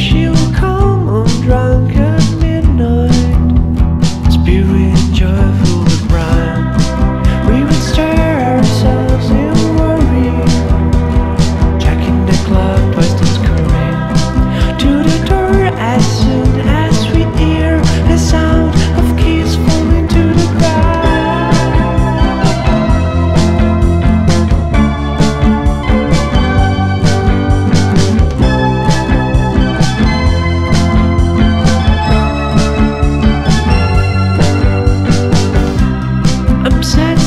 wish you upset,